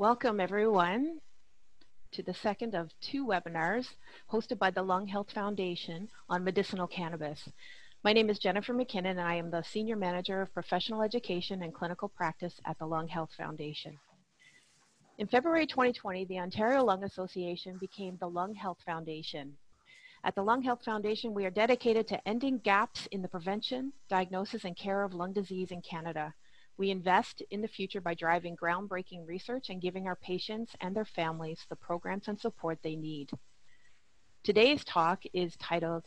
Welcome everyone to the second of two webinars hosted by the Lung Health Foundation on medicinal cannabis. My name is Jennifer McKinnon and I am the Senior Manager of Professional Education and Clinical Practice at the Lung Health Foundation. In February 2020, the Ontario Lung Association became the Lung Health Foundation. At the Lung Health Foundation, we are dedicated to ending gaps in the prevention, diagnosis, and care of lung disease in Canada. We invest in the future by driving groundbreaking research and giving our patients and their families the programs and support they need. Today's talk is titled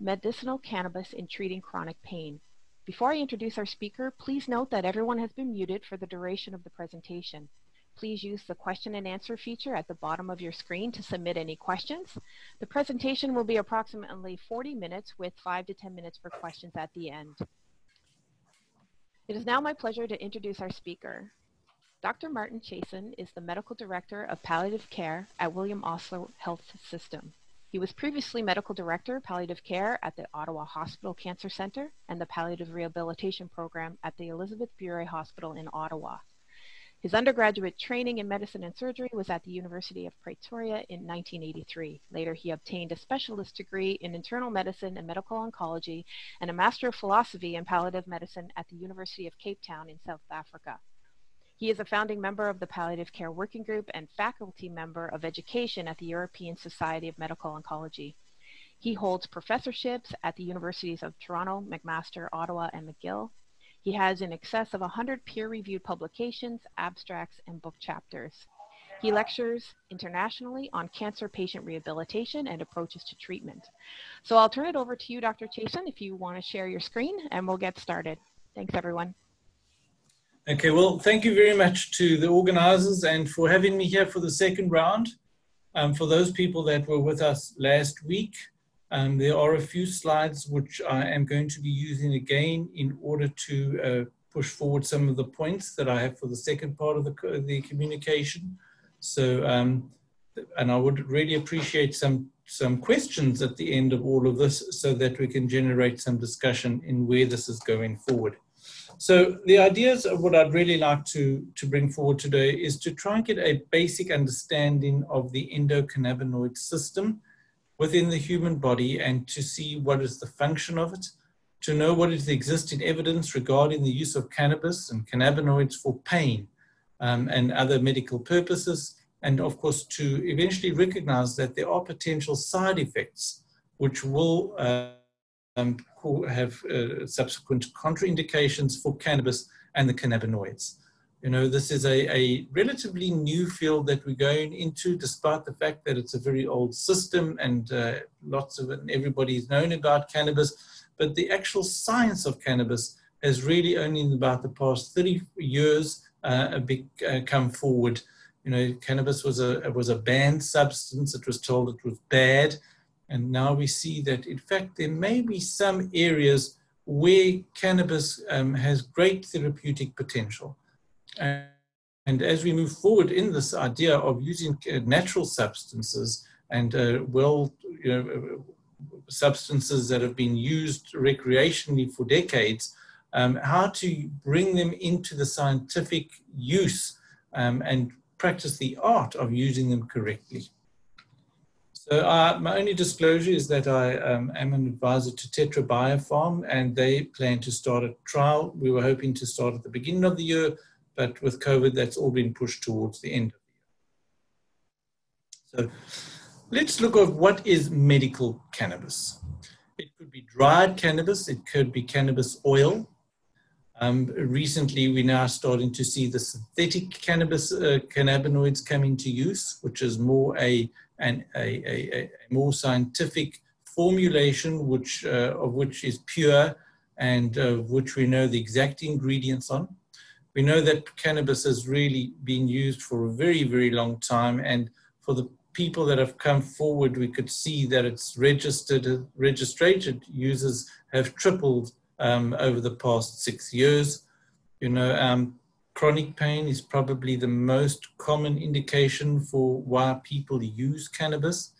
Medicinal Cannabis in Treating Chronic Pain. Before I introduce our speaker, please note that everyone has been muted for the duration of the presentation. Please use the question and answer feature at the bottom of your screen to submit any questions. The presentation will be approximately 40 minutes with 5 to 10 minutes for questions at the end. It is now my pleasure to introduce our speaker. Dr. Martin Chasen is the Medical Director of Palliative Care at William Osler Health System. He was previously Medical Director, of Palliative Care at the Ottawa Hospital Cancer Center and the Palliative Rehabilitation Program at the Elizabeth Bruyère Hospital in Ottawa. His undergraduate training in medicine and surgery was at the University of Pretoria in 1983. Later, he obtained a specialist degree in internal medicine and medical oncology and a Master of Philosophy in Palliative Medicine at the University of Cape Town in South Africa. He is a founding member of the Palliative Care Working Group and faculty member of education at the European Society of Medical Oncology. He holds professorships at the Universities of Toronto, McMaster, Ottawa, and McGill, he has in excess of 100 peer-reviewed publications, abstracts, and book chapters. He lectures internationally on cancer patient rehabilitation and approaches to treatment. So I'll turn it over to you, Dr. Chasen, if you want to share your screen, and we'll get started. Thanks, everyone. Okay, well, thank you very much to the organizers and for having me here for the second round. Um, for those people that were with us last week, um, there are a few slides which I am going to be using again in order to uh, push forward some of the points that I have for the second part of the, the communication. So, um, and I would really appreciate some, some questions at the end of all of this so that we can generate some discussion in where this is going forward. So the ideas of what I'd really like to, to bring forward today is to try and get a basic understanding of the endocannabinoid system within the human body and to see what is the function of it, to know what is the existing evidence regarding the use of cannabis and cannabinoids for pain um, and other medical purposes, and of course to eventually recognize that there are potential side effects which will uh, um, have uh, subsequent contraindications for cannabis and the cannabinoids. You know, this is a, a relatively new field that we're going into, despite the fact that it's a very old system and uh, lots of it, everybody's known about cannabis. But the actual science of cannabis has really only in about the past 30 years uh, big, uh, come forward. You know, cannabis was a was a banned substance. It was told it was bad, and now we see that in fact there may be some areas where cannabis um, has great therapeutic potential. And as we move forward in this idea of using uh, natural substances and uh, well, you know, substances that have been used recreationally for decades, um, how to bring them into the scientific use um, and practice the art of using them correctly. So uh, my only disclosure is that I um, am an advisor to Tetra Biopharm and they plan to start a trial. We were hoping to start at the beginning of the year, but with COVID, that's all been pushed towards the end of the year. So let's look at what is medical cannabis. It could be dried cannabis, it could be cannabis oil. Um, recently, we're now starting to see the synthetic cannabis uh, cannabinoids come into use, which is more a, an, a, a, a more scientific formulation, which, uh, of which is pure and uh, which we know the exact ingredients on. We know that cannabis has really been used for a very, very long time. And for the people that have come forward, we could see that its registered, registered users have tripled um, over the past six years. You know, um, chronic pain is probably the most common indication for why people use cannabis.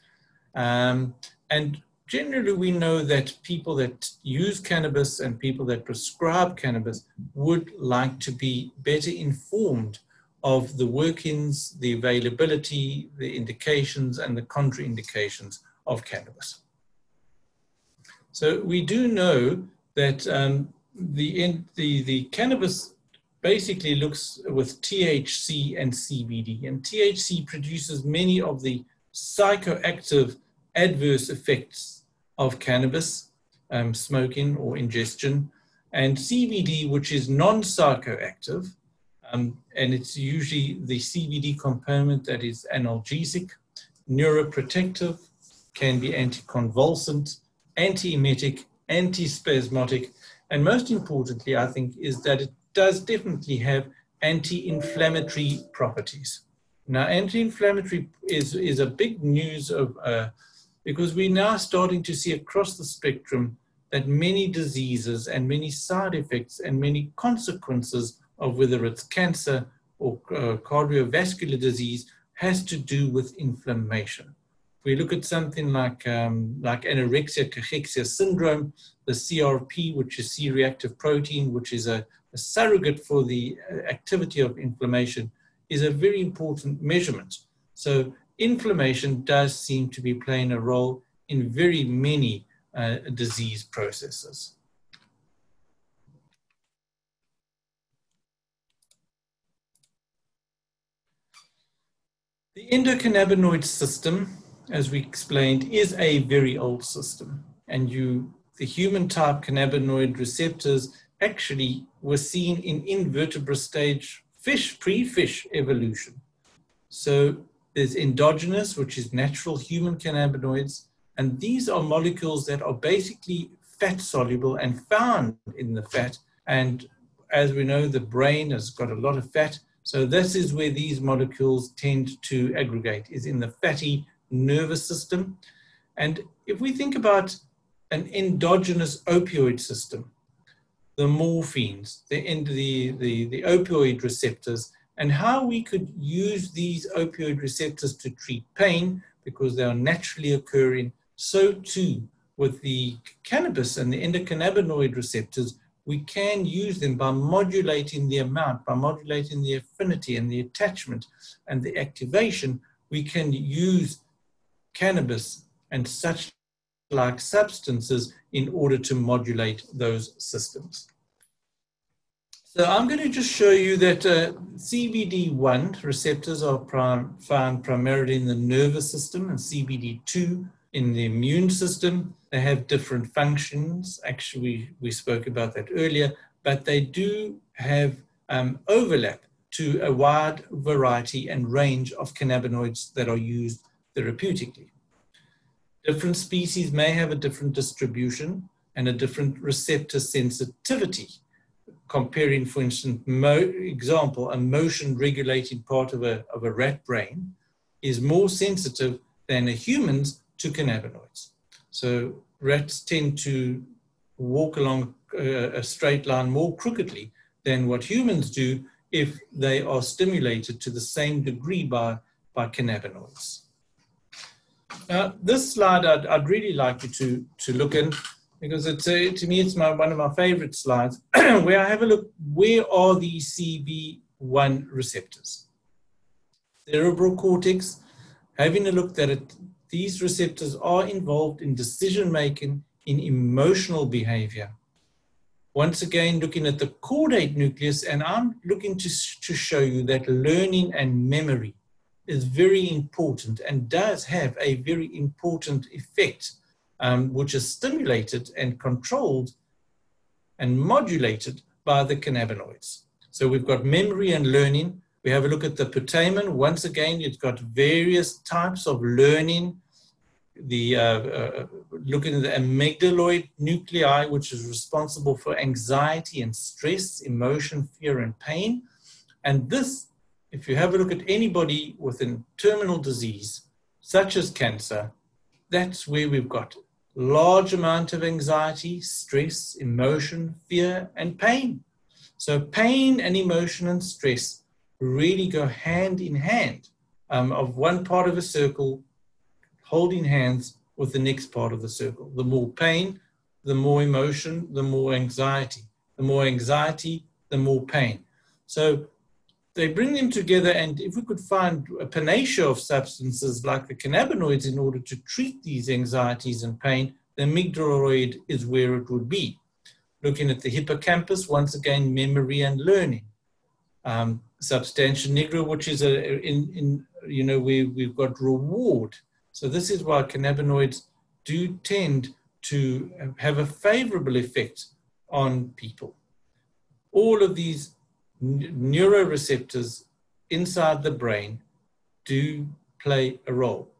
Um, and generally we know that people that use cannabis and people that prescribe cannabis would like to be better informed of the workings, the availability, the indications, and the contraindications of cannabis. So we do know that um, the, in, the, the cannabis basically looks with THC and CBD, and THC produces many of the psychoactive adverse effects of cannabis, um, smoking or ingestion, and CBD, which is non psychoactive, um, and it's usually the CBD component that is analgesic, neuroprotective, can be anticonvulsant, antiemetic, antispasmodic, and most importantly, I think, is that it does definitely have anti-inflammatory properties. Now, anti-inflammatory is, is a big news of uh, because we're now starting to see across the spectrum that many diseases and many side effects and many consequences of whether it's cancer or uh, cardiovascular disease has to do with inflammation. If we look at something like, um, like anorexia cachexia syndrome, the CRP, which is C-reactive protein, which is a, a surrogate for the uh, activity of inflammation, is a very important measurement. So inflammation does seem to be playing a role in very many uh, disease processes. The endocannabinoid system, as we explained, is a very old system. And you, the human type cannabinoid receptors actually were seen in invertebrate stage fish, pre-fish evolution. So there's endogenous, which is natural human cannabinoids, and these are molecules that are basically fat soluble and found in the fat. And as we know, the brain has got a lot of fat, so this is where these molecules tend to aggregate, is in the fatty nervous system. And if we think about an endogenous opioid system, the morphines, the, the, the, the opioid receptors, and how we could use these opioid receptors to treat pain because they are naturally occurring, so too with the cannabis and the endocannabinoid receptors, we can use them by modulating the amount, by modulating the affinity and the attachment and the activation. We can use cannabis and such like substances in order to modulate those systems. So I'm going to just show you that uh, CBD1 receptors are prim found primarily in the nervous system and CBD2 in the immune system. They have different functions. Actually, we spoke about that earlier, but they do have um, overlap to a wide variety and range of cannabinoids that are used therapeutically. Different species may have a different distribution and a different receptor sensitivity. Comparing, for instance, example, a motion regulated part of a, of a rat brain is more sensitive than a human's to cannabinoids. So rats tend to walk along uh, a straight line more crookedly than what humans do if they are stimulated to the same degree by, by cannabinoids. Now, this slide I'd, I'd really like you to, to look in because it's a, to me it's my, one of my favorite slides where I have a look, where are the CB1 receptors? Cerebral cortex, having a look that it these receptors are involved in decision making, in emotional behavior. Once again, looking at the caudate nucleus, and I'm looking to, to show you that learning and memory is very important and does have a very important effect, um, which is stimulated and controlled and modulated by the cannabinoids. So we've got memory and learning. We have a look at the putamen. Once again, it's got various types of learning the uh, uh, looking at the amygdaloid nuclei, which is responsible for anxiety and stress, emotion, fear, and pain. And this, if you have a look at anybody with a terminal disease, such as cancer, that's where we've got large amount of anxiety, stress, emotion, fear, and pain. So pain and emotion and stress really go hand in hand um, of one part of a circle holding hands with the next part of the circle. The more pain, the more emotion, the more anxiety. The more anxiety, the more pain. So they bring them together, and if we could find a panacea of substances like the cannabinoids in order to treat these anxieties and pain, the amygdaloid is where it would be. Looking at the hippocampus, once again, memory and learning. Um, substantia nigra, which is a, in, in you know, we, we've got reward. So this is why cannabinoids do tend to have a favorable effect on people. All of these neuroreceptors inside the brain do play a role.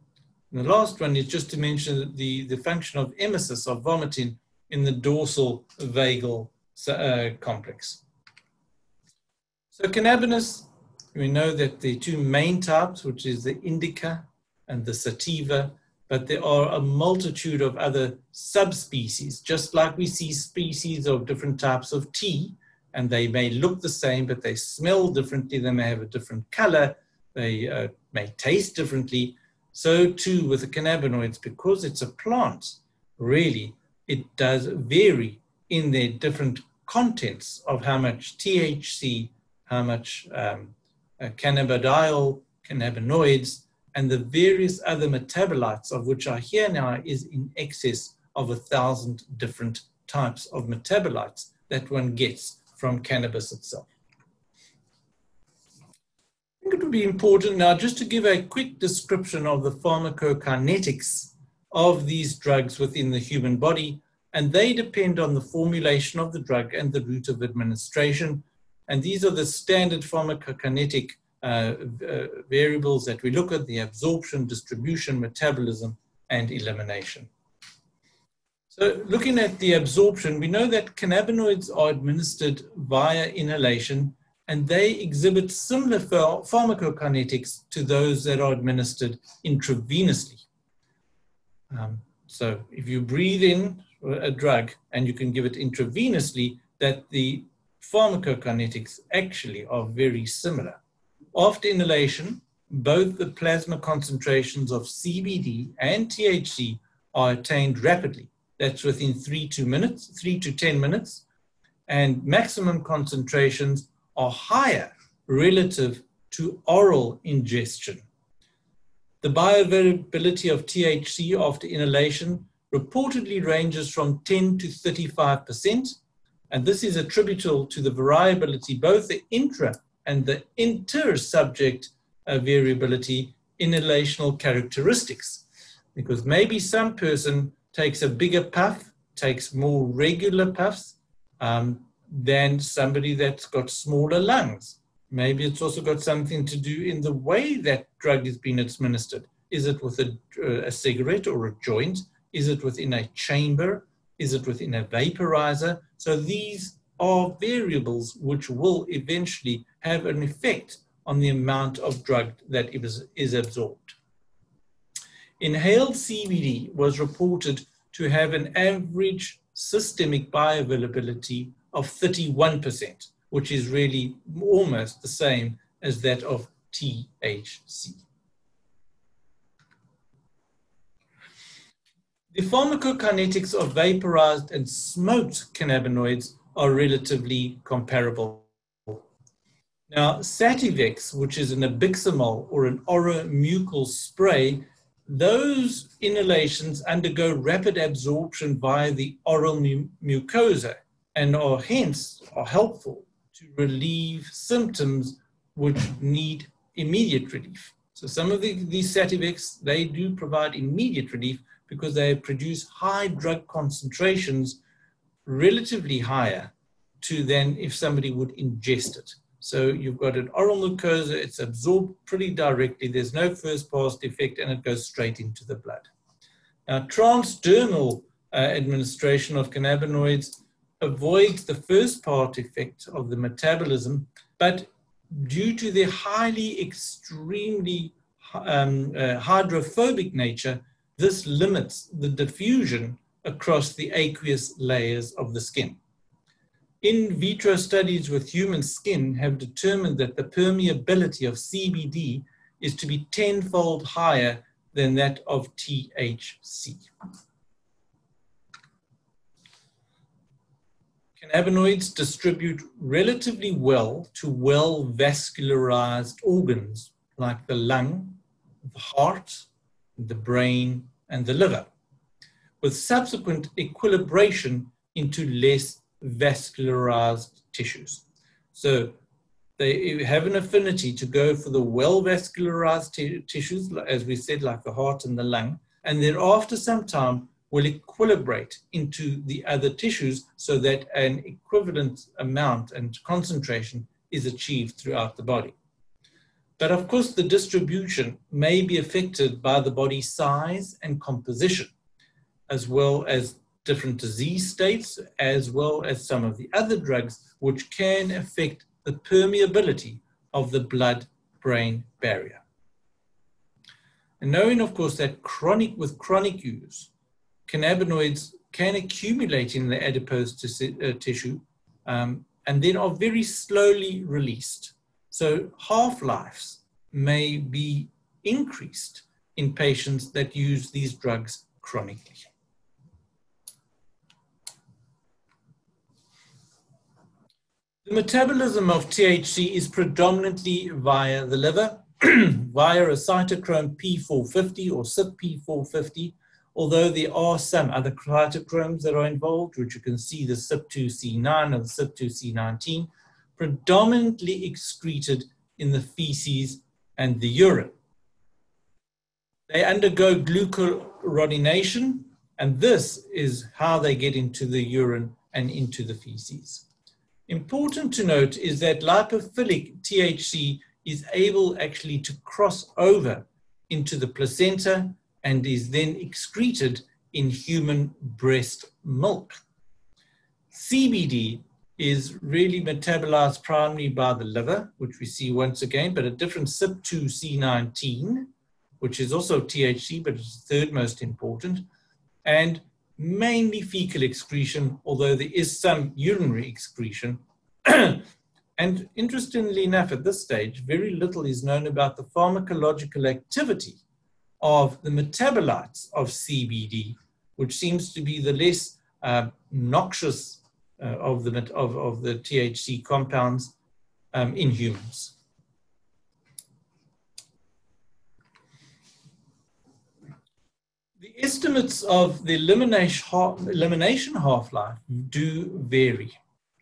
And the last one is just to mention the, the function of emesis, of vomiting, in the dorsal vagal uh, complex. So cannabis, we know that the two main types, which is the indica and the sativa, but there are a multitude of other subspecies, just like we see species of different types of tea, and they may look the same, but they smell differently, they may have a different color, they uh, may taste differently. So too with the cannabinoids, because it's a plant, really, it does vary in their different contents of how much THC, how much um, uh, cannabidiol, cannabinoids, and the various other metabolites of which are here now is in excess of a thousand different types of metabolites that one gets from cannabis itself. I think it would be important now just to give a quick description of the pharmacokinetics of these drugs within the human body, and they depend on the formulation of the drug and the route of administration. And these are the standard pharmacokinetic uh, uh, variables that we look at, the absorption, distribution, metabolism, and elimination. So looking at the absorption, we know that cannabinoids are administered via inhalation and they exhibit similar pharmacokinetics to those that are administered intravenously. Um, so if you breathe in a drug and you can give it intravenously, that the pharmacokinetics actually are very similar. After inhalation, both the plasma concentrations of CBD and THC are attained rapidly that's within three to minutes, three to 10 minutes. And maximum concentrations are higher relative to oral ingestion. The bioavailability of THC after inhalation reportedly ranges from 10 to 35%, and this is attributable to the variability, both the intra and the inter-subject uh, variability inhalational characteristics. Because maybe some person takes a bigger puff, takes more regular puffs um, than somebody that's got smaller lungs. Maybe it's also got something to do in the way that drug is being administered. Is it with a, a cigarette or a joint? Is it within a chamber? Is it within a vaporizer? So these are variables which will eventually have an effect on the amount of drug that is, is absorbed. Inhaled CBD was reported to have an average systemic bioavailability of 31%, which is really almost the same as that of THC. The pharmacokinetics of vaporized and smoked cannabinoids are relatively comparable. Now, Sativex, which is nabiximol or an oromucosal spray, those inhalations undergo rapid absorption via the oral mu mucosa and are hence are helpful to relieve symptoms which need immediate relief. So some of the, these Sativex, they do provide immediate relief because they produce high drug concentrations relatively higher to than if somebody would ingest it. So you've got an oral mucosa, it's absorbed pretty directly, there's no first pass effect, and it goes straight into the blood. Now, transdermal uh, administration of cannabinoids avoids the first part effect of the metabolism, but due to their highly, extremely um, uh, hydrophobic nature, this limits the diffusion across the aqueous layers of the skin. In vitro studies with human skin have determined that the permeability of CBD is to be tenfold higher than that of THC. cannabinoids distribute relatively well to well vascularized organs like the lung, the heart, the brain, and the liver, with subsequent equilibration into less vascularized tissues. So they have an affinity to go for the well vascularized tissues, as we said, like the heart and the lung, and then after some time will equilibrate into the other tissues so that an equivalent amount and concentration is achieved throughout the body. But of course, the distribution may be affected by the body size and composition, as well as different disease states, as well as some of the other drugs, which can affect the permeability of the blood-brain barrier. And knowing, of course, that chronic with chronic use, cannabinoids can accumulate in the adipose uh, tissue um, and then are very slowly released. So half-lives may be increased in patients that use these drugs chronically. The metabolism of THC is predominantly via the liver, via a cytochrome P450 or CYP450, although there are some other cytochromes that are involved, which you can see the CYP2C9 or the CYP2C19, predominantly excreted in the feces and the urine. They undergo glucuronidation, and this is how they get into the urine and into the feces. Important to note is that lipophilic THC is able actually to cross over into the placenta and is then excreted in human breast milk. CBD is really metabolized primarily by the liver, which we see once again, but a different CYP2C19, which is also THC, but it's third most important, and mainly fecal excretion, although there is some urinary excretion. and interestingly enough, at this stage, very little is known about the pharmacological activity of the metabolites of CBD, which seems to be the less uh, noxious uh, of, the, of, of the THC compounds um, in humans. The estimates of the elimination half-life do vary.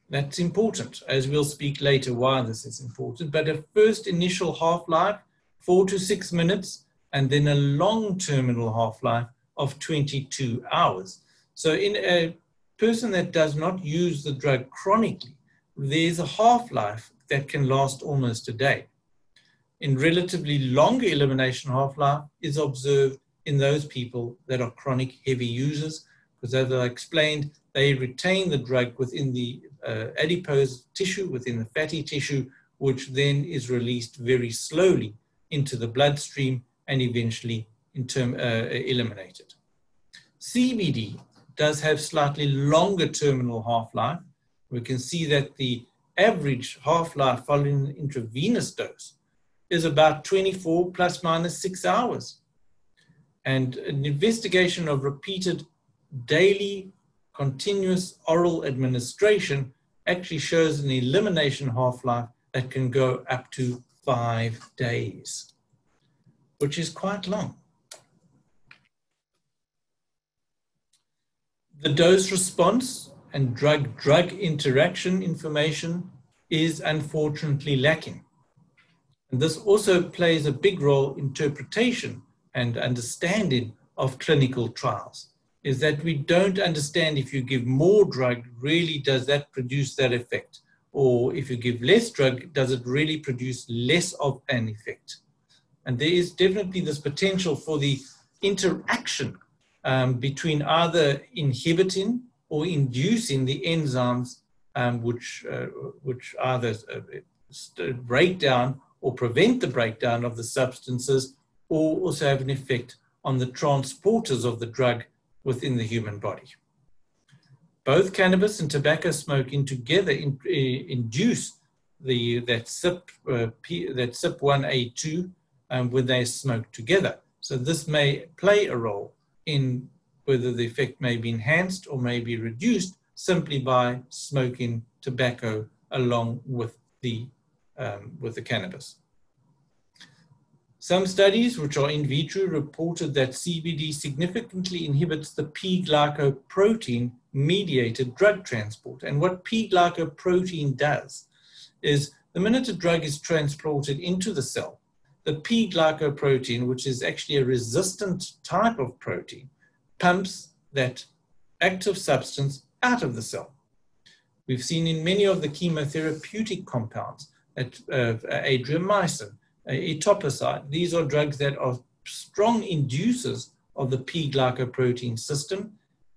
That's important, as we'll speak later why this is important. But a first initial half-life, four to six minutes, and then a long terminal half-life of 22 hours. So in a person that does not use the drug chronically, there's a half-life that can last almost a day. In relatively longer elimination half-life is observed in those people that are chronic heavy users, because as I explained, they retain the drug within the uh, adipose tissue, within the fatty tissue, which then is released very slowly into the bloodstream and eventually term, uh, eliminated. CBD does have slightly longer terminal half-life. We can see that the average half-life following an intravenous dose is about 24 plus minus six hours. And an investigation of repeated daily continuous oral administration actually shows an elimination half-life that can go up to five days, which is quite long. The dose response and drug-drug interaction information is unfortunately lacking. And this also plays a big role in interpretation and understanding of clinical trials, is that we don't understand if you give more drug, really does that produce that effect? Or if you give less drug, does it really produce less of an effect? And there is definitely this potential for the interaction um, between either inhibiting or inducing the enzymes um, which, uh, which either uh, break down or prevent the breakdown of the substances or also have an effect on the transporters of the drug within the human body. Both cannabis and tobacco smoking together in, uh, induce the, that, CYP, uh, P, that CYP1A2 um, when they smoke together. So this may play a role in whether the effect may be enhanced or may be reduced simply by smoking tobacco along with the, um, with the cannabis. Some studies, which are in vitro, reported that CBD significantly inhibits the P-glycoprotein mediated drug transport. And what P-glycoprotein does is the minute a drug is transported into the cell, the P-glycoprotein, which is actually a resistant type of protein, pumps that active substance out of the cell. We've seen in many of the chemotherapeutic compounds, at, uh, adriamycin, etoposide, these are drugs that are strong inducers of the P-glycoprotein system.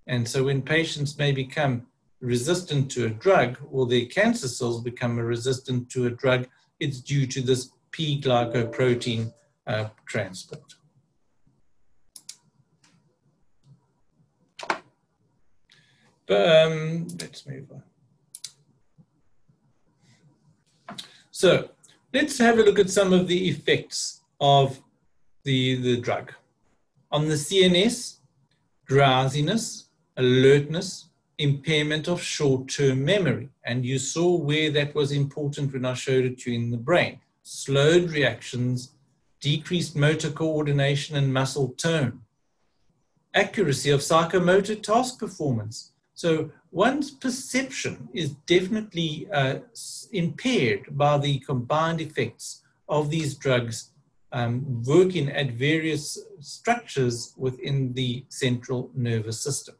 And so when patients may become resistant to a drug or their cancer cells become resistant to a drug, it's due to this P-glycoprotein uh, transport. But, um, let's move on. So let's have a look at some of the effects of the, the drug. On the CNS, drowsiness, alertness, impairment of short-term memory. And you saw where that was important when I showed it to you in the brain. Slowed reactions, decreased motor coordination and muscle tone. Accuracy of psychomotor task performance. So one's perception is definitely uh, impaired by the combined effects of these drugs um, working at various structures within the central nervous system.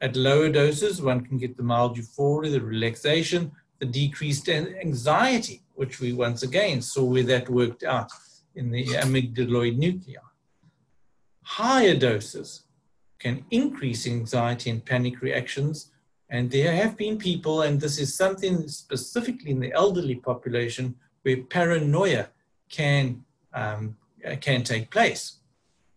At lower doses, one can get the mild euphoria, the relaxation, the decreased anxiety, which we once again saw where that worked out in the amygdaloid nuclei. Higher doses can increase anxiety and panic reactions. And there have been people, and this is something specifically in the elderly population, where paranoia can, um, can take place.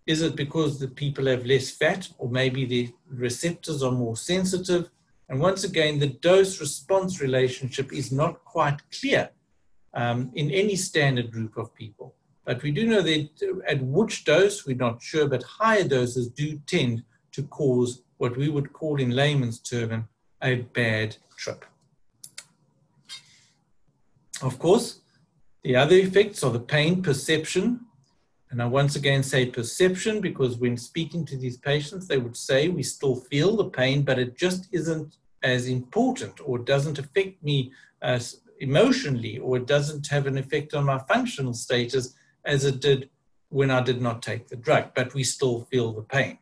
Is it because the people have less fat, or maybe the receptors are more sensitive? And once again, the dose response relationship is not quite clear um, in any standard group of people. But we do know that at which dose, we're not sure, but higher doses do tend to cause what we would call in layman's term a bad trip. Of course, the other effects are the pain perception. And I once again say perception because when speaking to these patients, they would say we still feel the pain, but it just isn't as important or doesn't affect me as emotionally or it doesn't have an effect on my functional status as it did when I did not take the drug, but we still feel the pain.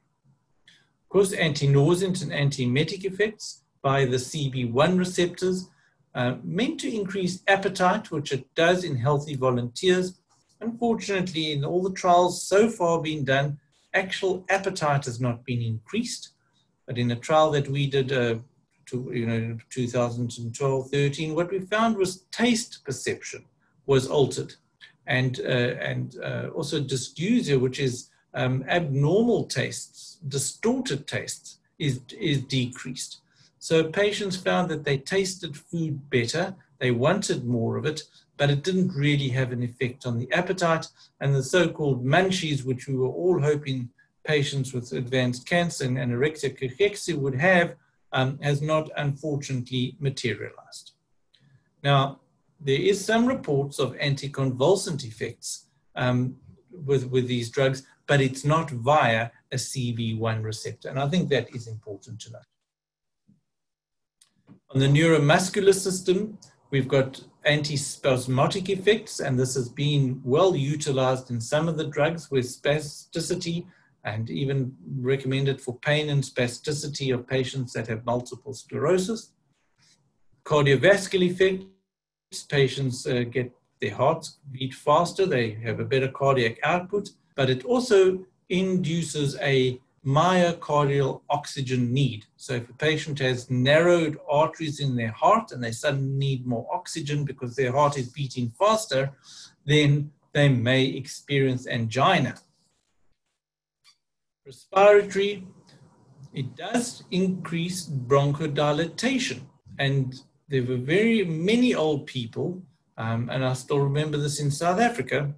Of course, anti-nauseant and antiemetic effects by the CB1 receptors uh, meant to increase appetite, which it does in healthy volunteers. Unfortunately, in all the trials so far being done, actual appetite has not been increased. But in a trial that we did, uh, to, you know, 2012-13, what we found was taste perception was altered, and uh, and uh, also dysgeusia, which is um, abnormal tastes, distorted tastes, is, is decreased. So patients found that they tasted food better, they wanted more of it, but it didn't really have an effect on the appetite. And the so called munchies, which we were all hoping patients with advanced cancer and anorexia cachexia would have, um, has not unfortunately materialized. Now, there is some reports of anticonvulsant effects um, with, with these drugs, but it's not via a CB1 receptor. And I think that is important to know. On the neuromuscular system, we've got antispasmodic effects, and this has been well utilized in some of the drugs with spasticity and even recommended for pain and spasticity of patients that have multiple sclerosis. Cardiovascular effects, patients uh, get their hearts beat faster, they have a better cardiac output, but it also induces a myocardial oxygen need. So if a patient has narrowed arteries in their heart and they suddenly need more oxygen because their heart is beating faster, then they may experience angina. Respiratory, it does increase bronchodilation. And there were very many old people, um, and I still remember this in South Africa,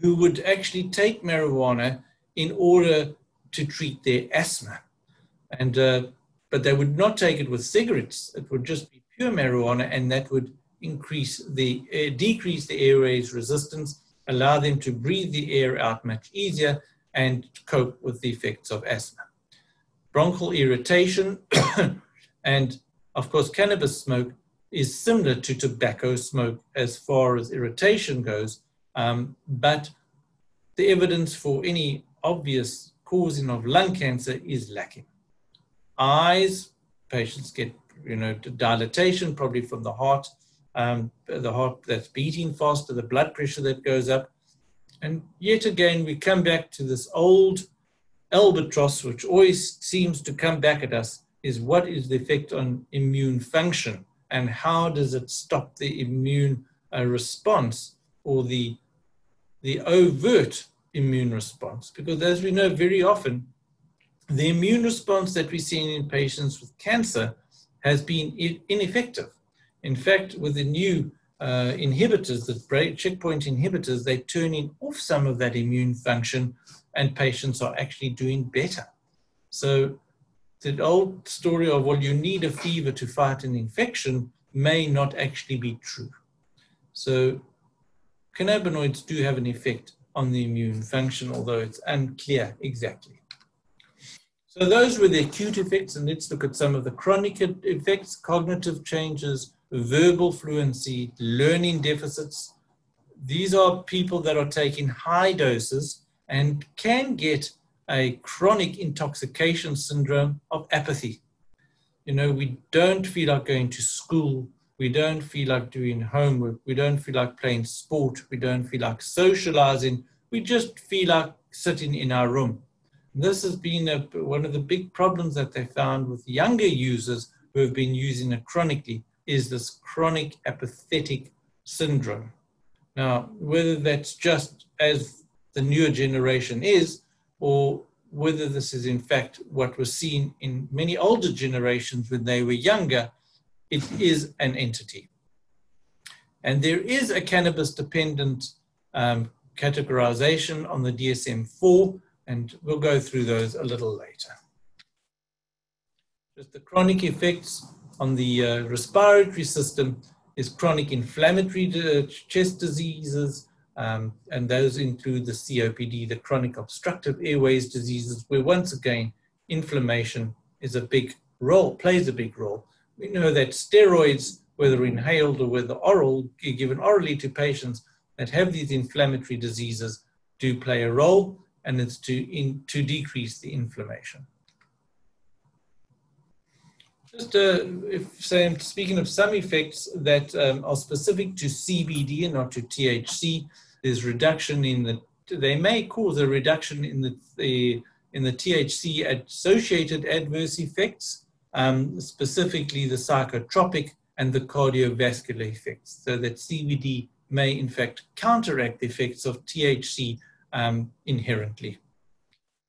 who would actually take marijuana in order to treat their asthma. And uh, but they would not take it with cigarettes. It would just be pure marijuana, and that would increase the uh, decrease the airways resistance, allow them to breathe the air out much easier, and cope with the effects of asthma. Bronchial irritation, and of course, cannabis smoke is similar to tobacco smoke as far as irritation goes, um, but the evidence for any obvious causing of lung cancer is lacking. Eyes, patients get you know dilatation probably from the heart, um, the heart that's beating faster, the blood pressure that goes up, and yet again we come back to this old albatross, which always seems to come back at us, is what is the effect on immune function and how does it stop the immune uh, response or the the overt immune response because as we know very often the immune response that we're seeing in patients with cancer has been ineffective in fact with the new uh, inhibitors the checkpoint inhibitors they're turning off some of that immune function and patients are actually doing better so the old story of, well, you need a fever to fight an infection may not actually be true. So cannabinoids do have an effect on the immune function, although it's unclear exactly. So those were the acute effects, and let's look at some of the chronic effects, cognitive changes, verbal fluency, learning deficits. These are people that are taking high doses and can get a chronic intoxication syndrome of apathy. You know, we don't feel like going to school. We don't feel like doing homework. We don't feel like playing sport. We don't feel like socializing. We just feel like sitting in our room. This has been a, one of the big problems that they found with younger users who have been using it chronically is this chronic apathetic syndrome. Now, whether that's just as the newer generation is, or whether this is in fact what was seen in many older generations when they were younger, it is an entity. And there is a cannabis dependent um, categorization on the DSM 4, and we'll go through those a little later. Just the chronic effects on the uh, respiratory system is chronic inflammatory chest diseases, um, and those include the COPD, the chronic obstructive airways diseases, where once again, inflammation is a big role, plays a big role. We know that steroids, whether inhaled or whether oral, given orally to patients that have these inflammatory diseases, do play a role, and it's to, in, to decrease the inflammation. Just uh, if speaking of some effects that um, are specific to CBD and not to THC, there's reduction in the, they may cause a reduction in the, the in the THC associated adverse effects, um, specifically the psychotropic and the cardiovascular effects. So that CBD may in fact counteract the effects of THC um, inherently.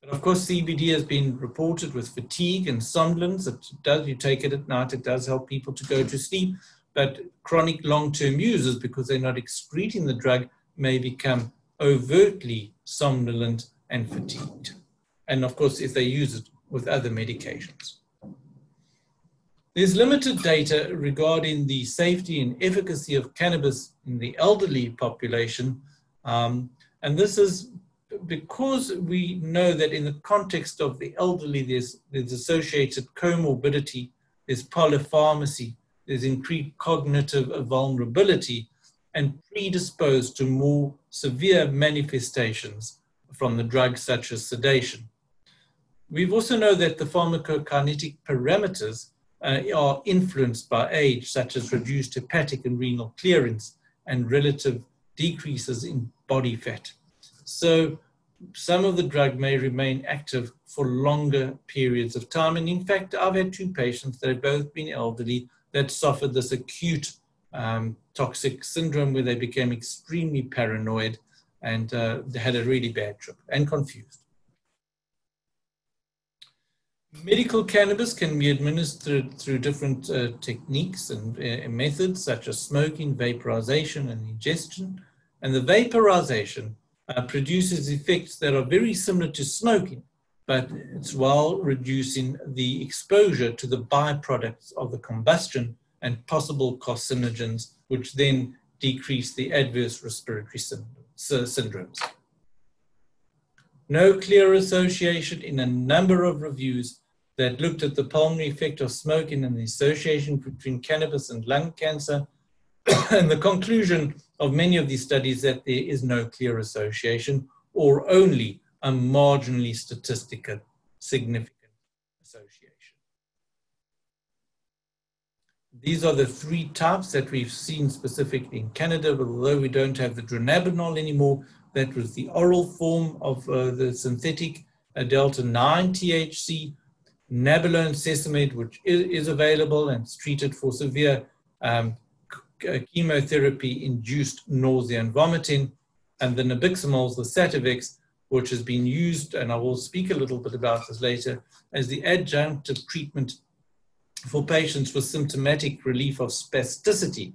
But of course, CBD has been reported with fatigue and somnolence. It does, you take it at night, it does help people to go to sleep. But chronic long-term users, because they're not excreting the drug, may become overtly somnolent and fatigued. And of course, if they use it with other medications. There's limited data regarding the safety and efficacy of cannabis in the elderly population. Um, and this is because we know that in the context of the elderly, there's, there's associated comorbidity, there's polypharmacy, there's increased cognitive vulnerability, and predisposed to more severe manifestations from the drugs such as sedation. We've also know that the pharmacokinetic parameters uh, are influenced by age, such as reduced hepatic and renal clearance and relative decreases in body fat. So some of the drug may remain active for longer periods of time. And in fact, I've had two patients that have both been elderly that suffered this acute um, toxic syndrome where they became extremely paranoid and uh, had a really bad trip and confused. Medical cannabis can be administered through different uh, techniques and uh, methods such as smoking, vaporization, and ingestion. And the vaporization uh, produces effects that are very similar to smoking, but it's while reducing the exposure to the byproducts of the combustion and possible carcinogens, which then decrease the adverse respiratory syndromes. No clear association in a number of reviews that looked at the pulmonary effect of smoking and the association between cannabis and lung cancer. and the conclusion of many of these studies that there is no clear association or only a marginally statistical significant association. These are the three types that we've seen specifically in Canada, although we don't have the dronabinol anymore, that was the oral form of uh, the synthetic uh, delta 9 THC, nabilone Cesamet, which is, is, available and is treated for severe um, uh, chemotherapy-induced nausea and vomiting, and the nabiximols, the Sativex, which has been used, and I will speak a little bit about this later, as the adjunctive treatment for patients with symptomatic relief of spasticity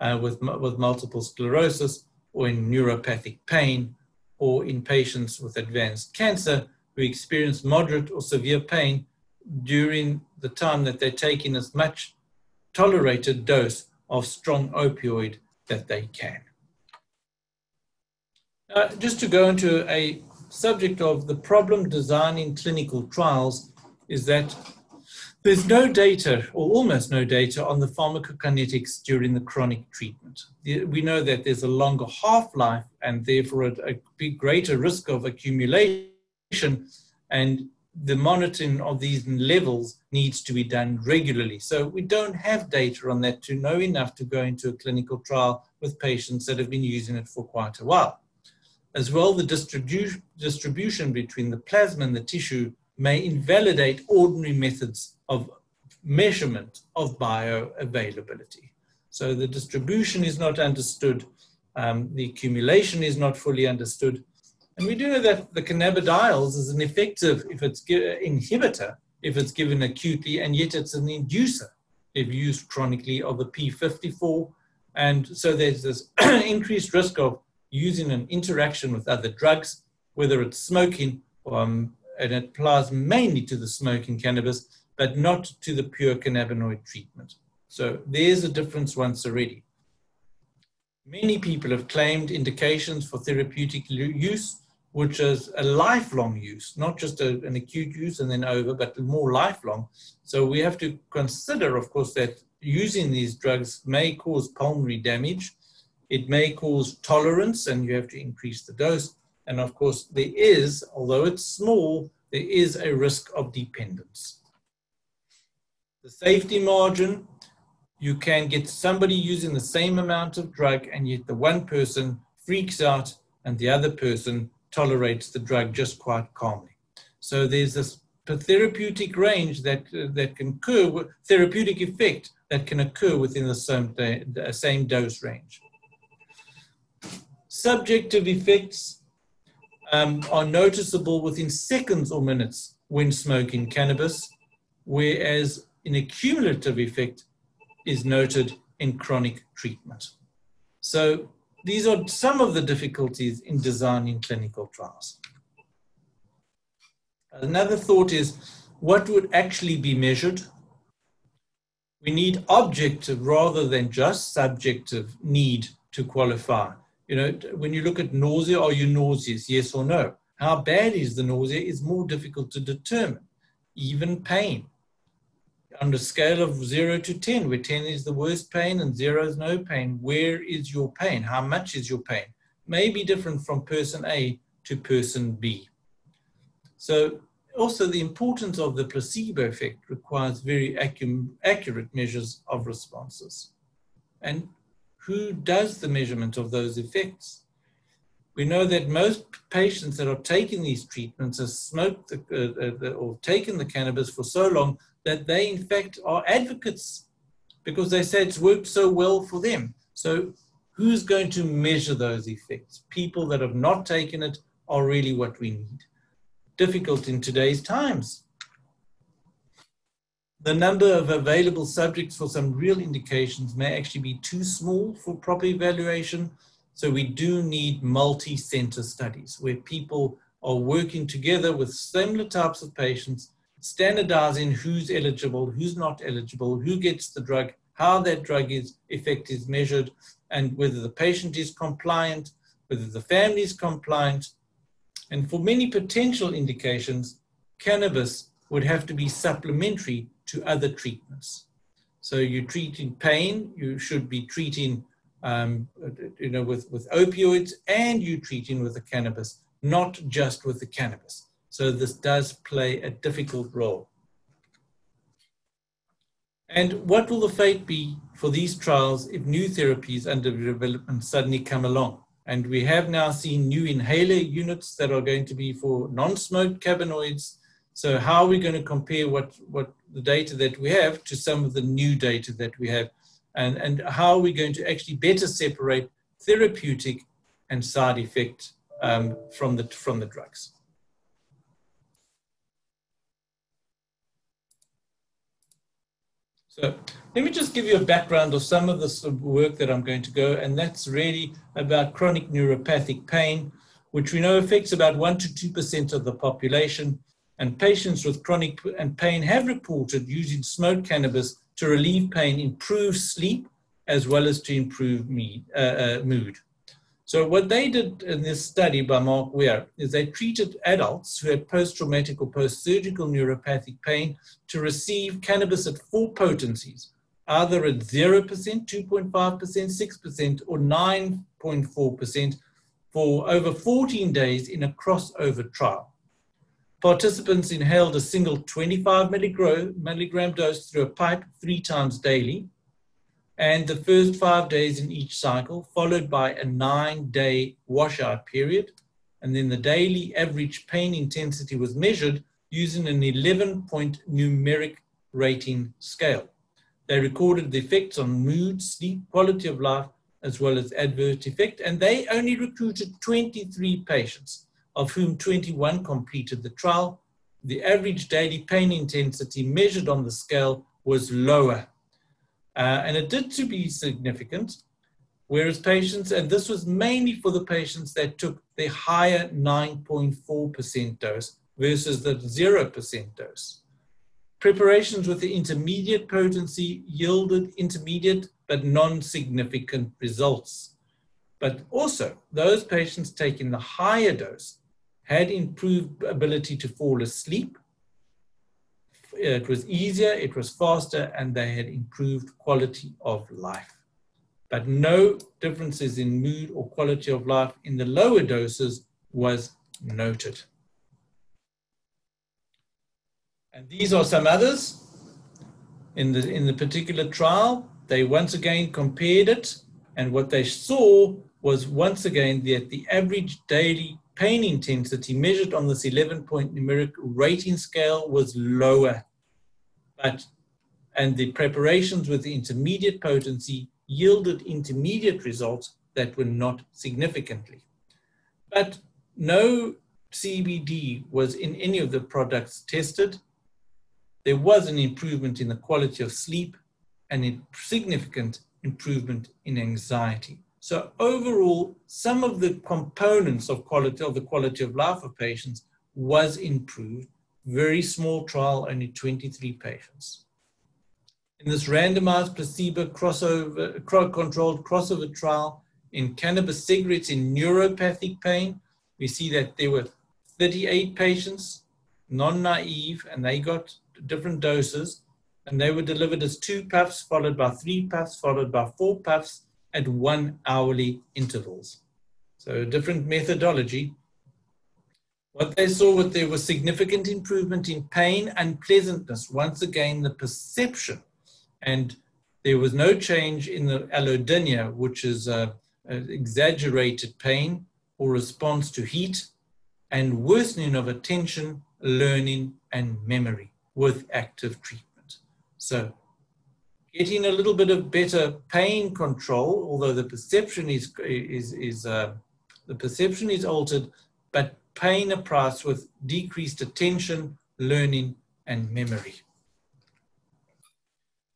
uh, with, with multiple sclerosis or in neuropathic pain or in patients with advanced cancer who experience moderate or severe pain during the time that they're taking as much tolerated dose of strong opioid that they can. Uh, just to go into a subject of the problem designing clinical trials is that there's no data, or almost no data, on the pharmacokinetics during the chronic treatment. We know that there's a longer half life and therefore a, a greater risk of accumulation, and the monitoring of these levels needs to be done regularly. So we don't have data on that to know enough to go into a clinical trial with patients that have been using it for quite a while. As well, the distribu distribution between the plasma and the tissue may invalidate ordinary methods of measurement of bioavailability. So the distribution is not understood, um, the accumulation is not fully understood. And we do know that the cannabidiols is an effective if it's inhibitor if it's given acutely, and yet it's an inducer if used chronically of the P54. And so there's this increased risk of using an interaction with other drugs, whether it's smoking um, and it applies mainly to the smoking cannabis, but not to the pure cannabinoid treatment. So there's a difference once already. Many people have claimed indications for therapeutic use, which is a lifelong use, not just a, an acute use and then over, but more lifelong. So we have to consider, of course, that using these drugs may cause pulmonary damage. It may cause tolerance, and you have to increase the dose. And of course, there is, although it's small, there is a risk of dependence. The safety margin, you can get somebody using the same amount of drug, and yet the one person freaks out and the other person tolerates the drug just quite calmly. So there's this therapeutic range that, uh, that can occur, therapeutic effect that can occur within the same, the same dose range. Subjective effects um, are noticeable within seconds or minutes when smoking cannabis, whereas an cumulative effect is noted in chronic treatment. So these are some of the difficulties in designing clinical trials. Another thought is what would actually be measured? We need objective rather than just subjective need to qualify. You know, when you look at nausea, are you nauseous? Yes or no? How bad is the nausea is more difficult to determine. Even pain. On a scale of zero to 10, where 10 is the worst pain and zero is no pain, where is your pain? How much is your pain? May be different from person A to person B. So also the importance of the placebo effect requires very accurate measures of responses. And who does the measurement of those effects? We know that most patients that are taking these treatments have smoked the, uh, uh, or taken the cannabis for so long that they, in fact, are advocates because they say it's worked so well for them. So, who's going to measure those effects? People that have not taken it are really what we need. Difficult in today's times the number of available subjects for some real indications may actually be too small for proper evaluation. So we do need multi-center studies where people are working together with similar types of patients, standardizing who's eligible, who's not eligible, who gets the drug, how that drug is effect is measured, and whether the patient is compliant, whether the family is compliant. And for many potential indications, cannabis would have to be supplementary to other treatments. So you're treating pain, you should be treating, um, you know, with, with opioids, and you treating with the cannabis, not just with the cannabis. So this does play a difficult role. And what will the fate be for these trials if new therapies under development suddenly come along? And we have now seen new inhaler units that are going to be for non-smoked cannabinoids. So how are we going to compare what, what the data that we have to some of the new data that we have? And, and how are we going to actually better separate therapeutic and side effect um, from, the, from the drugs? So let me just give you a background of some of the work that I'm going to go, and that's really about chronic neuropathic pain, which we know affects about 1% to 2% of the population. And patients with chronic and pain have reported using smoked cannabis to relieve pain, improve sleep, as well as to improve me, uh, uh, mood. So what they did in this study by Mark Ware is they treated adults who had post-traumatic or post-surgical neuropathic pain to receive cannabis at four potencies, either at 0%, 2.5%, 6%, or 9.4% for over 14 days in a crossover trial. Participants inhaled a single 25 milligram dose through a pipe three times daily and the first five days in each cycle, followed by a nine day washout period. And then the daily average pain intensity was measured using an 11 point numeric rating scale. They recorded the effects on mood, sleep, quality of life, as well as adverse effect. And they only recruited 23 patients, of whom 21 completed the trial. The average daily pain intensity measured on the scale was lower uh, and it did to be significant, whereas patients, and this was mainly for the patients that took the higher 9.4% dose versus the 0% dose. Preparations with the intermediate potency yielded intermediate but non-significant results. But also, those patients taking the higher dose had improved ability to fall asleep uh, it was easier, it was faster, and they had improved quality of life. But no differences in mood or quality of life in the lower doses was noted. And these are some others. In the, in the particular trial, they once again compared it, and what they saw was once again that the average daily pain intensity measured on this 11 point numeric rating scale was lower. But, and the preparations with the intermediate potency yielded intermediate results that were not significantly. But no CBD was in any of the products tested. There was an improvement in the quality of sleep and a significant improvement in anxiety. So overall, some of the components of quality of the quality of life of patients was improved. Very small trial, only 23 patients. In this randomized placebo crossover, controlled crossover trial in cannabis cigarettes in neuropathic pain, we see that there were 38 patients, non-naive, and they got different doses, and they were delivered as two puffs, followed by three puffs, followed by four puffs, at one hourly intervals. So different methodology. What they saw was there was significant improvement in pain and pleasantness. Once again, the perception. And there was no change in the allodynia, which is a, a exaggerated pain or response to heat, and worsening of attention, learning, and memory with active treatment. So getting a little bit of better pain control, although the perception is, is, is uh, the perception is altered, but paying a price with decreased attention, learning, and memory.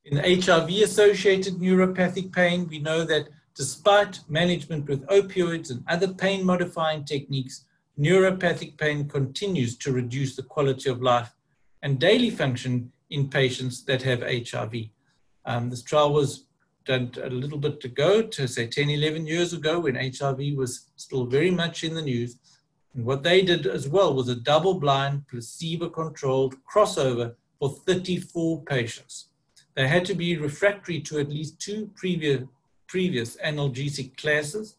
In HIV-associated neuropathic pain, we know that despite management with opioids and other pain-modifying techniques, neuropathic pain continues to reduce the quality of life and daily function in patients that have HIV. Um, this trial was done a little bit ago, to say 10, 11 years ago, when HIV was still very much in the news. And what they did as well was a double blind, placebo controlled crossover for 34 patients. They had to be refractory to at least two previous, previous analgesic classes.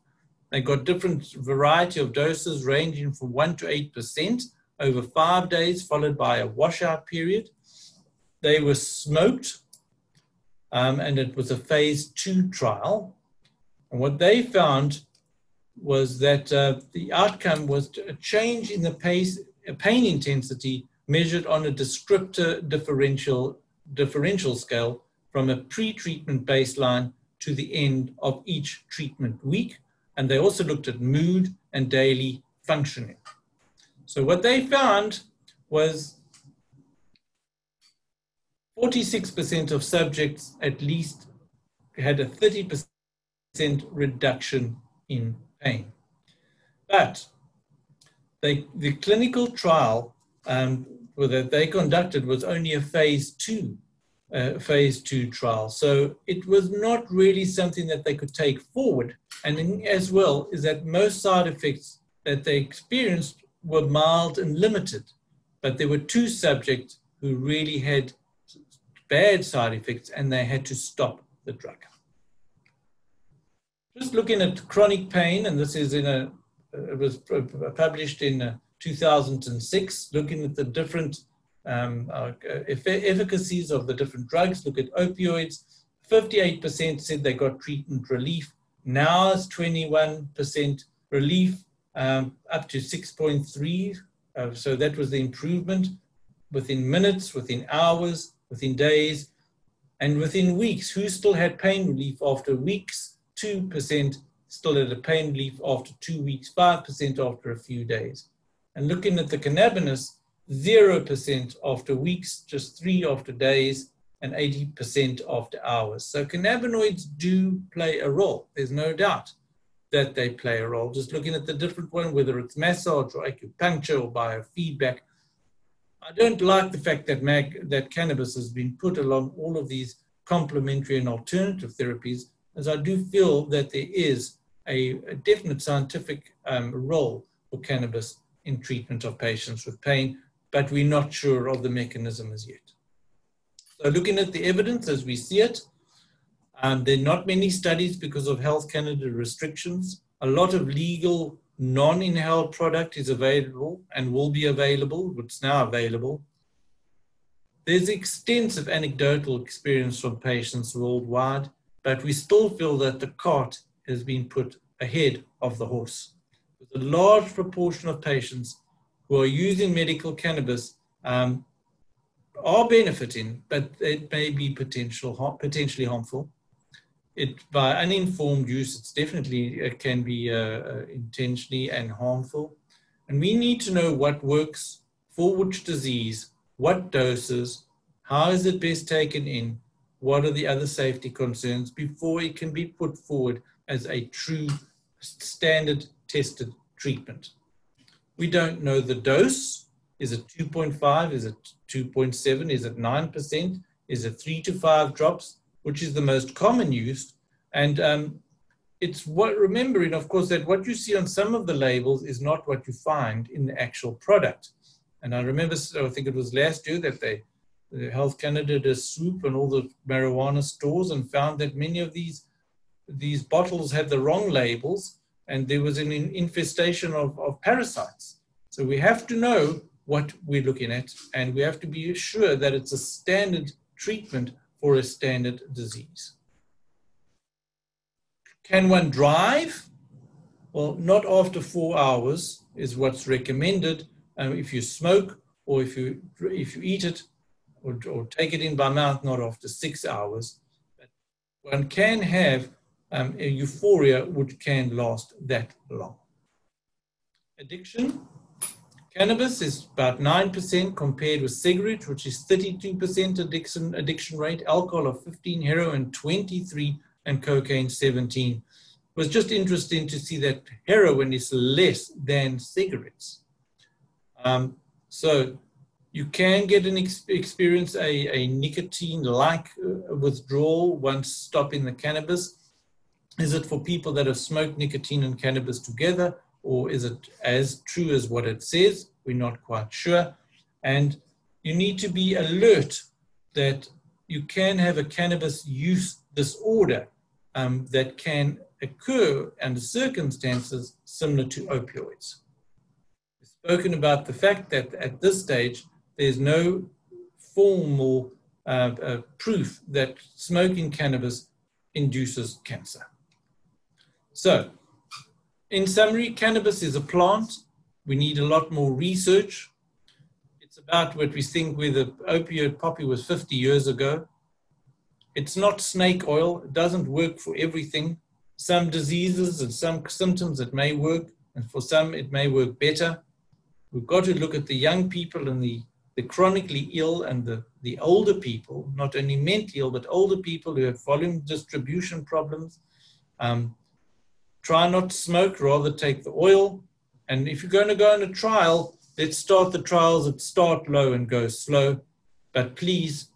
They got different variety of doses ranging from 1 to 8% over five days, followed by a washout period. They were smoked, um, and it was a phase two trial. And what they found was that uh, the outcome was a change in the pace, pain intensity measured on a descriptor differential differential scale from a pre-treatment baseline to the end of each treatment week. And they also looked at mood and daily functioning. So what they found was 46% of subjects at least had a 30% reduction in pain. But they, the clinical trial um, that they conducted was only a phase two, uh, phase two trial. So it was not really something that they could take forward. And as well is that most side effects that they experienced were mild and limited, but there were two subjects who really had bad side effects and they had to stop the drug. Just looking at chronic pain, and this is in a, it was published in 2006, looking at the different um, uh, efficacies of the different drugs, look at opioids. 58% said they got treatment relief. Now it's 21% relief um, up to 6.3. Uh, so that was the improvement within minutes, within hours, within days, and within weeks. Who still had pain relief after weeks? 2% still had a pain relief after two weeks, 5% after a few days. And looking at the cannabinoids, 0% after weeks, just three after days, and 80% after hours. So cannabinoids do play a role. There's no doubt that they play a role. Just looking at the different one, whether it's massage or acupuncture or biofeedback. I don't like the fact that, mag, that cannabis has been put along all of these complementary and alternative therapies, as I do feel that there is a, a definite scientific um, role for cannabis in treatment of patients with pain, but we're not sure of the mechanism as yet. So looking at the evidence as we see it, um, there are not many studies because of Health Canada restrictions. A lot of legal non-inhaled product is available and will be available, it's now available. There's extensive anecdotal experience from patients worldwide, but we still feel that the cart has been put ahead of the horse a large proportion of patients who are using medical cannabis um, are benefiting, but it may be potential, potentially harmful. It, by uninformed use, it's definitely it can be uh, uh, intentionally and harmful. And we need to know what works for which disease, what doses, how is it best taken in, what are the other safety concerns before it can be put forward as a true standard tested treatment. We don't know the dose. Is it 2.5? Is it 2.7? Is it 9%? Is it three to five drops, which is the most common use? And um, it's what remembering, of course, that what you see on some of the labels is not what you find in the actual product. And I remember, I think it was last year that they, the Health Canada did a on all the marijuana stores and found that many of these these bottles had the wrong labels and there was an infestation of, of parasites. So we have to know what we're looking at, and we have to be sure that it's a standard treatment for a standard disease. Can one drive? Well, not after four hours is what's recommended. Um, if you smoke or if you, if you eat it or, or take it in by mouth, not after six hours. But one can have um, euphoria which can last that long. Addiction. Cannabis is about 9% compared with cigarettes, which is 32% addiction, addiction rate, alcohol of 15, heroin 23, and cocaine 17. was just interesting to see that heroin is less than cigarettes. Um, so you can get an ex- experience a, a nicotine-like uh, withdrawal once stopping the cannabis. Is it for people that have smoked nicotine and cannabis together, or is it as true as what it says? We're not quite sure. And you need to be alert that you can have a cannabis use disorder um, that can occur under circumstances similar to opioids. We've spoken about the fact that at this stage, there's no formal uh, uh, proof that smoking cannabis induces cancer. So, in summary, cannabis is a plant. We need a lot more research. It's about what we think where the opioid poppy was 50 years ago. It's not snake oil. It doesn't work for everything some diseases and some symptoms it may work, and for some it may work better. We've got to look at the young people and the, the chronically ill and the, the older people, not only mentally ill, but older people who have volume distribution problems. Um, try not to smoke, rather take the oil. And if you're going to go on a trial, let's start the trials at start low and go slow. But please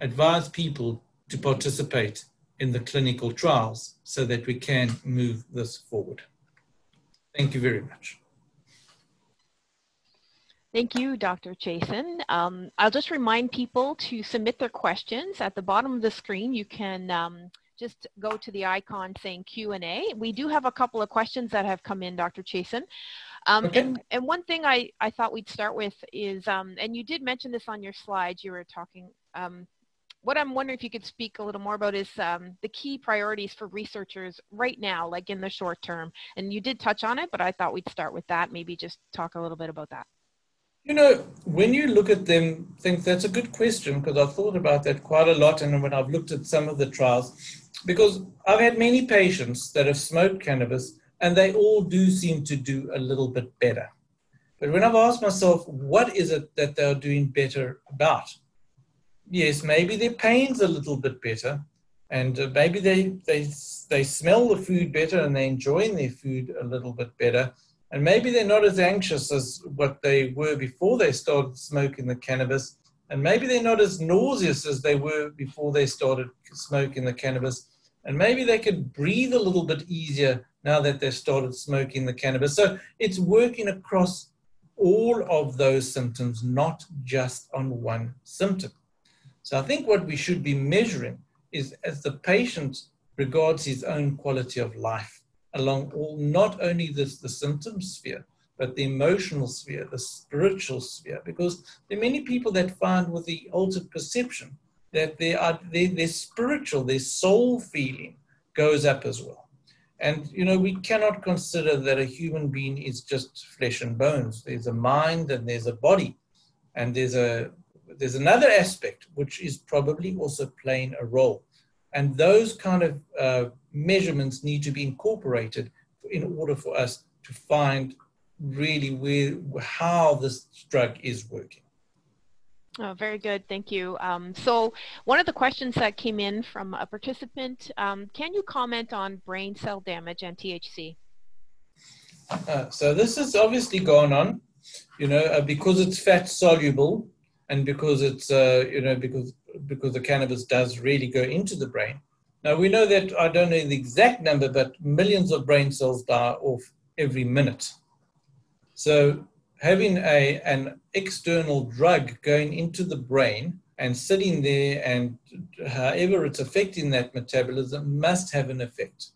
advise people to participate in the clinical trials so that we can move this forward. Thank you very much. Thank you, Dr. Chasen. Um, I'll just remind people to submit their questions. At the bottom of the screen, you can um, just go to the icon saying Q&A. We do have a couple of questions that have come in, Dr. Chasen. Um, okay. and, and, one thing I, I thought we'd start with is, um, and you did mention this on your slides, you were talking um, what I'm wondering if you could speak a little more about is um, the key priorities for researchers right now, like in the short term. And you did touch on it, but I thought we'd start with that. Maybe just talk a little bit about that. You know, when you look at them, think that's a good question because I've thought about that quite a lot. And when I've looked at some of the trials, because I've had many patients that have smoked cannabis and they all do seem to do a little bit better. But when I've asked myself, what is it that they're doing better about? yes, maybe their pain's a little bit better, and uh, maybe they they they smell the food better and they're enjoying their food a little bit better, and maybe they're not as anxious as what they were before they started smoking the cannabis, and maybe they're not as nauseous as they were before they started smoking the cannabis, and maybe they could breathe a little bit easier now that they've started smoking the cannabis. So it's working across all of those symptoms, not just on one symptom. So I think what we should be measuring is as the patient regards his own quality of life along all, not only this, the symptom sphere, but the emotional sphere, the spiritual sphere, because there are many people that find with the altered perception that they are, their, their spiritual, their soul feeling goes up as well. And, you know, we cannot consider that a human being is just flesh and bones. There's a mind and there's a body and there's a there's another aspect which is probably also playing a role. And those kind of uh, measurements need to be incorporated in order for us to find really where, how this drug is working. Oh, very good. Thank you. Um, so one of the questions that came in from a participant, um, can you comment on brain cell damage and THC? Uh, so this has obviously gone on, you know, uh, because it's fat soluble, and because it's uh, you know because because the cannabis does really go into the brain. Now we know that I don't know the exact number, but millions of brain cells die off every minute. So having a an external drug going into the brain and sitting there and however it's affecting that metabolism must have an effect.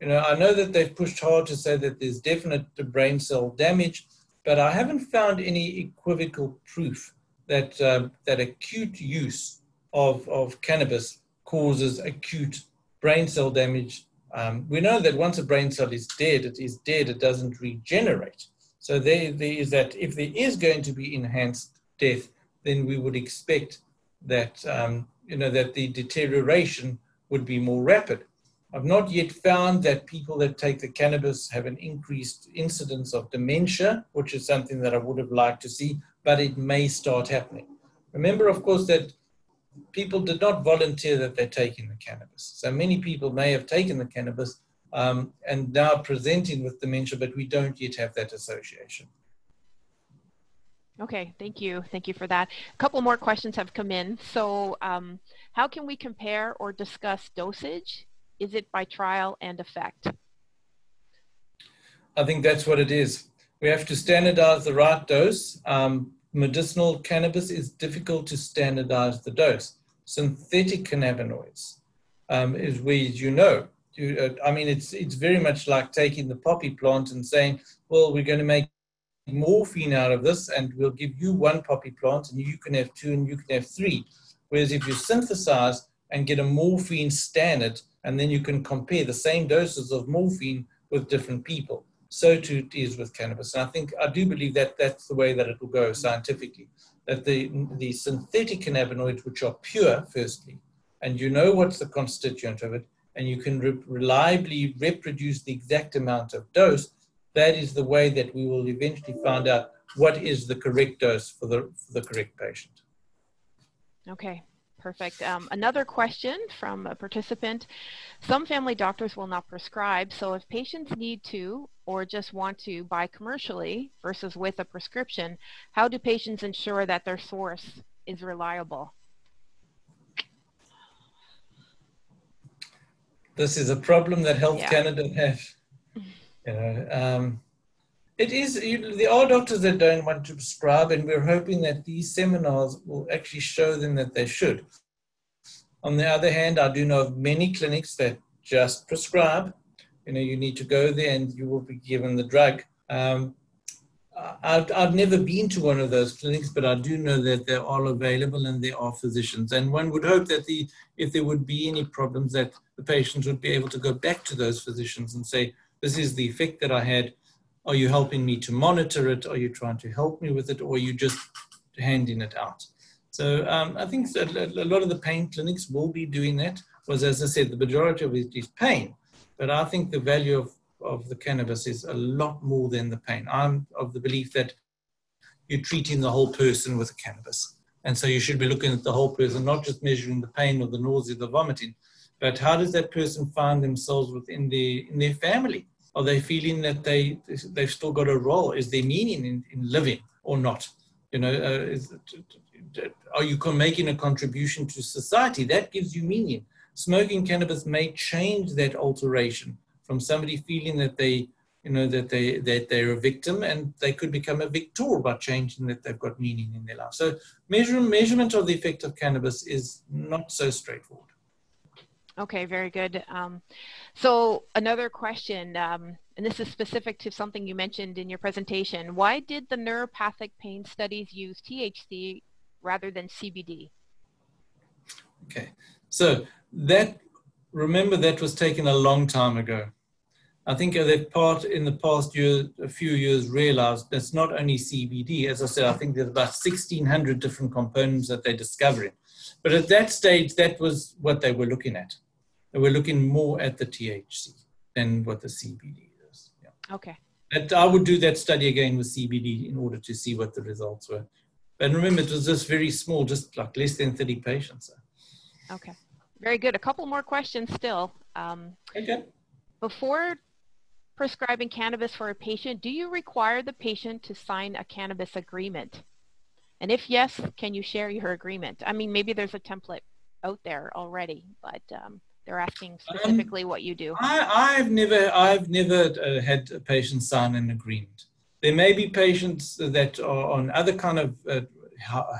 You know, I know that they've pushed hard to say that there's definite brain cell damage, but I haven't found any equivocal proof that, uh, that acute use of, of cannabis causes acute brain cell damage. Um, we know that once a brain cell is dead, it is dead, it doesn't regenerate. So there, there is that if there is going to be enhanced death, then we would expect that, um, you know, that the deterioration would be more rapid. I've not yet found that people that take the cannabis have an increased incidence of dementia, which is something that I would have liked to see, but it may start happening. Remember, of course, that people did not volunteer that they're taking the cannabis. So many people may have taken the cannabis um, and now presenting with dementia, but we don't yet have that association. Okay, thank you. Thank you for that. A couple more questions have come in. So um, how can we compare or discuss dosage? Is it by trial and effect? I think that's what it is. We have to standardize the right dose. Um, medicinal cannabis is difficult to standardize the dose. Synthetic cannabinoids um, is where, you know, uh, I mean, it's, it's very much like taking the poppy plant and saying, well, we're going to make morphine out of this and we'll give you one poppy plant and you can have two and you can have three. Whereas if you synthesize and get a morphine standard and then you can compare the same doses of morphine with different people. So too it is with cannabis. And I think, I do believe that that's the way that it will go scientifically. That the, the synthetic cannabinoids, which are pure, firstly, and you know what's the constituent of it, and you can re- reliably reproduce the exact amount of dose, that is the way that we will eventually find out what is the correct dose for the, for the correct patient. Okay, perfect. Um, another question from a participant. Some family doctors will not prescribe, so if patients need to or just want to buy commercially versus with a prescription, how do patients ensure that their source is reliable? This is a problem that Health yeah. Canada have. You know, um, it is there are doctors that don't want to prescribe, and we're hoping that these seminars will actually show them that they should. On the other hand, I do know of many clinics that just prescribe. You know, you need to go there and you will be given the drug. Um, I've, I've never been to one of those clinics, but I do know that they're all available and there are physicians. And one would hope that the, if there would be any problems, that the patients would be able to go back to those physicians and say, this is the effect that I had. Are you helping me to monitor it? Are you trying to help me with it? Or are you just handing it out? So um, I think a lot of the pain clinics will be doing that. Was as I said, the majority of it is pain, but I think the value of, of the cannabis is a lot more than the pain. I'm of the belief that you're treating the whole person with cannabis. And so you should be looking at the whole person, not just measuring the pain or the nausea, the vomiting, but how does that person find themselves within their in their family? Are they feeling that they they've still got a role? Is there meaning in, in living or not? You know, uh, is, are you making a contribution to society? That gives you meaning. Smoking cannabis may change that alteration from somebody feeling that they you know that they that they're a victim and they could become a victor by changing that they've got meaning in their life so measure, measurement of the effect of cannabis is not so straightforward Okay, very good. Um, so another question, um, and this is specific to something you mentioned in your presentation. Why did the neuropathic pain studies use THC rather than CBD? Okay, so that, remember that was taken a long time ago. I think that part in the past year, a few years realized that's not only CBD. As I said, I think there's about 1,600 different components that they're discovering. But at that stage, that was what they were looking at. And we're looking more at the THC than what the CBD is. Yeah. Okay. And I would do that study again with CBD in order to see what the results were. But remember, it was just very small, just like less than 30 patients. Okay. Very good. A couple more questions still. Um, okay. Before prescribing cannabis for a patient, do you require the patient to sign a cannabis agreement? And if yes, can you share your agreement? I mean, maybe there's a template out there already, but um, they're asking um, specifically um, what you do. I, have never, I've never uh, had a patient sign an agreement. There may be patients that are on other kind of uh,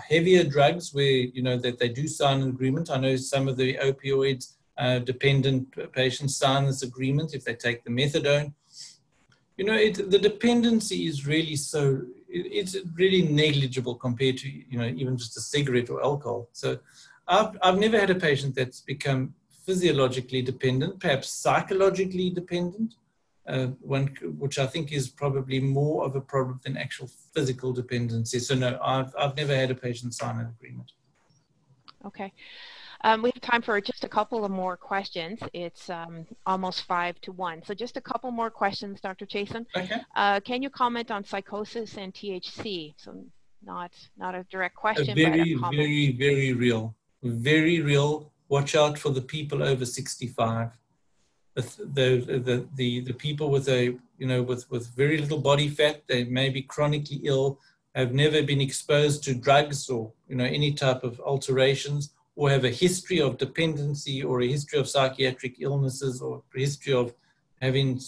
heavier drugs where you know that they do sign an agreement. I know some of the opioids uh, dependent patients sign this agreement if they take the methadone. You know, it, the dependency is really so it's really negligible compared to you know even just a cigarette or alcohol. So I've I've never had a patient that's become physiologically dependent, perhaps psychologically dependent, uh, one, which I think is probably more of a problem than actual physical dependency. So no, I've, I've never had a patient sign an agreement. Okay. Um, we have time for just a couple of more questions. It's um, almost five to one. So just a couple more questions, Dr. Chasen. Okay. Uh, can you comment on psychosis and THC? So not not a direct question, a very, but a very, very real, very real watch out for the people over 65. the, the, the, the, the people with a, you know, with, with very little body fat, they may be chronically ill, have never been exposed to drugs or, you know, any type of alterations, or have a history of dependency or a history of psychiatric illnesses or a history of having,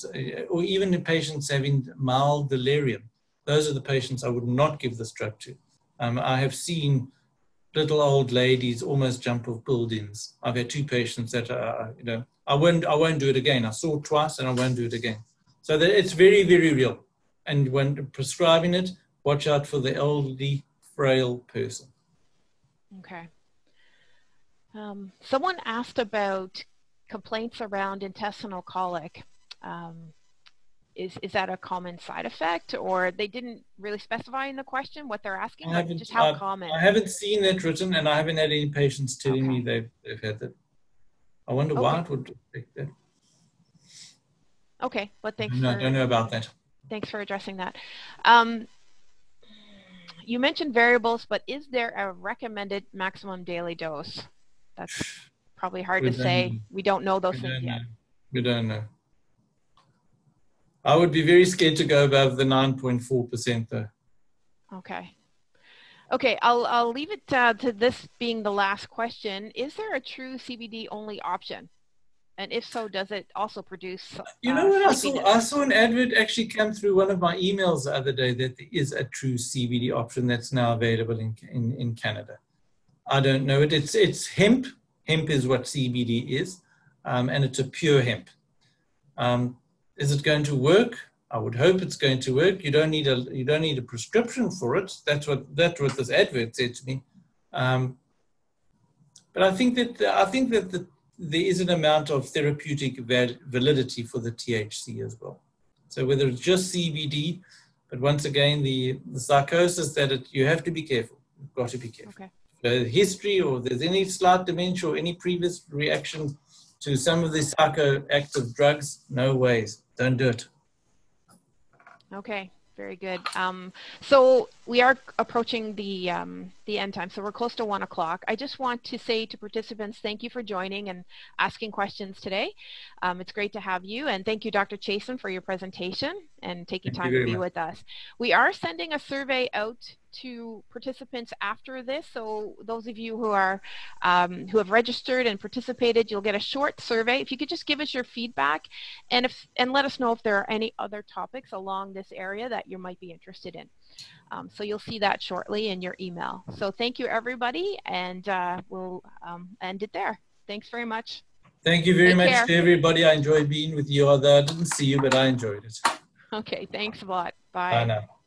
or even the patients having mild delirium. Those are the patients I would not give this drug to. Um, I have seen little old ladies almost jump off buildings. I've had two patients that are, you know, I won't, I won't do it again. I saw twice and I won't do it again. So that it's very, very real. And when prescribing it, watch out for the elderly, frail person. Okay. Um, someone asked about complaints around intestinal colic. Um, is, is that a common side effect or they didn't really specify in the question what they're asking like just how I, common? I haven't seen that written and i haven't had any patients telling okay. me they've, they've had that i wonder okay. why it would affect that okay but thanks no, for, i don't know about that. thanks for addressing that. Um, you mentioned variables but is there a recommended maximum daily dose? That's probably hard we to say. know. we don't know those we things yet. know. we don't know I would be very scared to go above the 9.4% though. Okay. Okay, I'll, I'll leave it uh, to this being the last question. Is there a true CBD only option? And if so, does it also produce? Uh, you know what? I saw, I saw an advert actually come through one of my emails the other day that there is a true CBD option that's now available in, in, in Canada. I don't know it. It's, it's hemp. Hemp is what CBD is, um, and it's a pure hemp. Um, is it going to work? I would hope it's going to work. You don't need a you don't need a prescription for it. That's what that's what this advert said to me. Um, but I think that I think that the, there is an amount of therapeutic validity for the THC as well. So whether it's just CBD, but once again the the psychosis that it, you have to be careful. You've got to be careful. Okay. The history or there's any slight dementia or any previous reaction to some of the psychoactive drugs, no ways. Don't do it. Okay, very good. Um, so we are approaching the um, the end time, so we're close to one o'clock. I just want to say to participants, thank you for joining and asking questions today. Um, it's great to have you, and thank you, Dr. Chasen, for your presentation and taking thank time to be much. with us. We are sending a survey out to participants after this. So those of you who are um, who have registered and participated, you'll get a short survey. If you could just give us your feedback and if and let us know if there are any other topics along this area that you might be interested in. Um, so you'll see that shortly in your email. So thank you everybody and uh, we'll um, end it there. Thanks very much. Thank you very Take much care. to everybody. I enjoyed being with you. Although I didn't see you, but I enjoyed it. Okay, thanks a lot. Bye. Bye now.